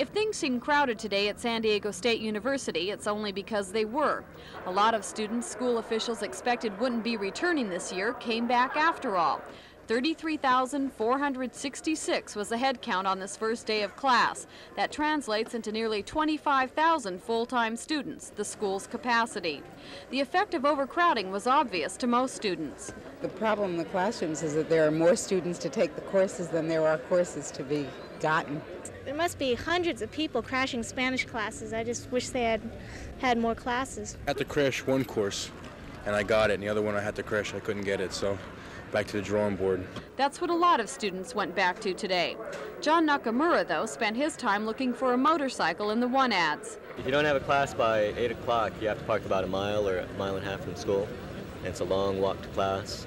If things seem crowded today at San Diego State University, it's only because they were. A lot of students school officials expected wouldn't be returning this year came back after all. 33,466 was the head count on this first day of class. That translates into nearly 25,000 full-time students, the school's capacity. The effect of overcrowding was obvious to most students. The problem in the classrooms is that there are more students to take the courses than there are courses to be gotten. There must be hundreds of people crashing Spanish classes. I just wish they had had more classes. I had to crash one course, and I got it, and the other one I had to crash, I couldn't get it, so back to the drawing board. That's what a lot of students went back to today. John Nakamura, though, spent his time looking for a motorcycle in the one ads. If you don't have a class by 8 o'clock, you have to park about a mile or a mile and a half from school, and it's a long walk to class.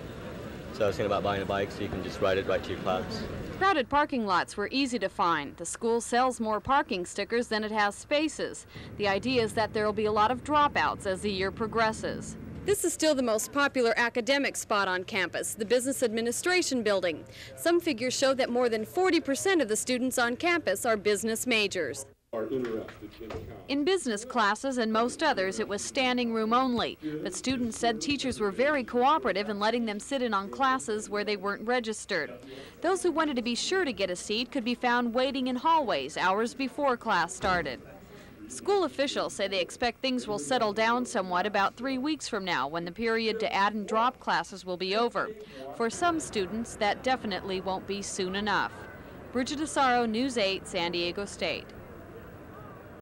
So I was thinking about buying a bike so you can just ride it right to your class. Crowded parking lots were easy to find. The school sells more parking stickers than it has spaces. The idea is that there will be a lot of dropouts as the year progresses. This is still the most popular academic spot on campus, the Business Administration Building. Some figures show that more than 40% of the students on campus are business majors. In business classes and most others, it was standing room only, but students said teachers were very cooperative in letting them sit in on classes where they weren't registered. Those who wanted to be sure to get a seat could be found waiting in hallways hours before class started. School officials say they expect things will settle down somewhat about three weeks from now when the period to add and drop classes will be over. For some students, that definitely won't be soon enough. Bridget Asaro, News 8, San Diego State.